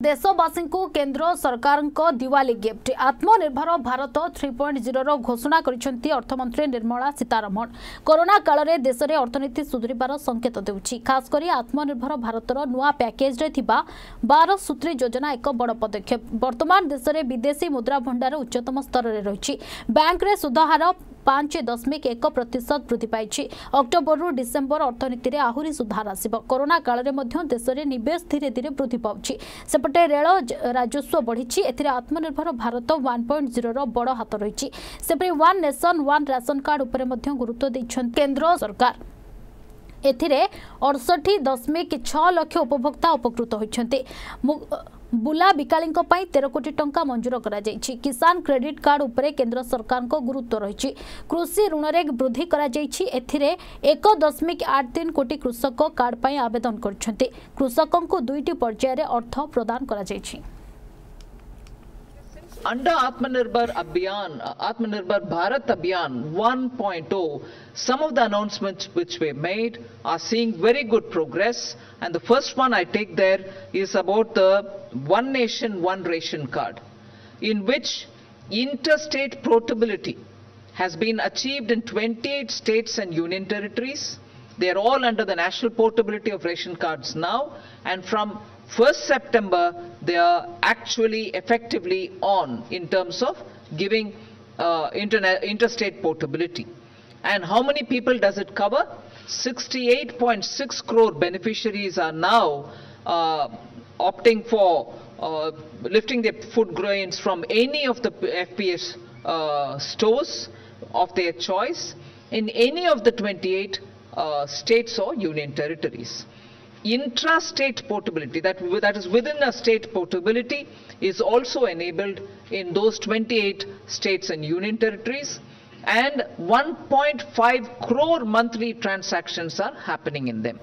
ଦେଶବାସୀଙ୍କୁ କେନ୍ଦ୍ର ସରକାରଙ୍କ Diwali gift Atmanirbhar Bharat three point ଜିରୋର ଘୋଷଣା କରିଛନ୍ତି ଅର୍ଥମନ୍ତ୍ରୀ ନିର୍ମଳା ସୀତାରମଣ କରୋନା କାଳରେ ଦେଶରେ ଅର୍ଥନୀତି ସୁଧୁରିବାର ସଂକେତ ଦେଉଛି ଖାସ୍ କରି ଆତ୍ମନିର୍ଭର ଭାରତର ନୂଆ ପ୍ୟାକେଜରେ ଥିବା ବାର ସୂତ୍ରୀ ଯୋଜନା ଏକ ବଡ଼ ପଦକ୍ଷେପ ବର୍ତ୍ତମାନ ଦେଶରେ ବିଦେଶୀ ମୁଦ୍ରା ଭଣ୍ଡାର ଉଚ୍ଚତମ ସ୍ତରରେ ରହିଛି ବ୍ୟାଙ୍କରେ ସୁଧହାର ପାଞ୍ଚ ଦଶମିକ ଏକ ପ୍ରତିଶତ ବୃଦ୍ଧି ପାଇଛି। ଅକ୍ଟୋବରରୁ ଡିସେମ୍ବର ଅର୍ଥନୀତିରେ ଆହୁରି ସୁଧାର ଆସିବ। କରୋନା କାଳରେ ମଧ୍ୟ ଦେଶରେ ନିବେଶ ଧୀରେ ଧୀରେ ବୃଦ୍ଧି ପାଉଛି। ସେପଟେ ରେଳ ରାଜସ୍ୱ ବଢ଼ିଛି। ଏଥିରେ ଆତ୍ମନିର୍ଭର ଭାରତ ୱାନ୍ ପଏଣ୍ଟ ଜିରୋର ବଡ଼ ହାତ ରହିଛି। ସେପରି one nation one ration card ଉପରେ ମଧ୍ୟ ଗୁରୁତ୍ୱ ଦେଇଛନ୍ତି କେନ୍ଦ୍ର ସରକାର। ଏଥିରେ ଅଡ଼ଷଠି ଦଶମିକ ଛଅ ଲକ୍ଷ ଉପଭୋକ୍ତା ଉପକୃତ ହୋଇଛନ୍ତି। ବୁଲା ବିକାଳୀଙ୍କ ପାଇଁ ତେର କୋଟି ଟଙ୍କା ମଞ୍ଜୁର କରାଯାଇଛି କିଷାନ କ୍ରେଡିଟ୍ କାର୍ଡ ଉପରେ କେନ୍ଦ୍ର ସରକାରଙ୍କ ଗୁରୁତ୍ୱ ରହିଛି କୃଷି ଋଣରେ ବୃଦ୍ଧି କରାଯାଇଛି ଏଥିରେ ଏକ ଦଶମିକ ଆଠ ତିନି କୋଟି କୃଷକ କାର୍ଡ ପାଇଁ ଆବେଦନ କରିଛନ୍ତି କୃଷକଙ୍କୁ ଦୁଇଟି ପର୍ଯ୍ୟାୟରେ ଅର୍ଥ ପ୍ରଦାନ କରାଯାଇଛି Under Atmanirbhar Abhiyan, Atmanirbhar Bharat Abhiyan 1.0, some of the announcements which were made are seeing very good progress. And the first one I take there is about the One Nation, One Ration card, in which interstate portability has been achieved in 28 states and union territories. They are all under the national portability of ration cards now, and from 1st September, they are actually effectively on in terms of giving uh, interstate portability. And how many people does it cover? 68.6 crore beneficiaries are now uh, opting for uh, lifting their food grains from any of the FPS uh, stores of their choice in any of the 28 uh, states or union territories. Intra-state portability, that, that is within a state portability, is also enabled in those 28 states and union territories. And 1.5 crore monthly transactions are happening in them.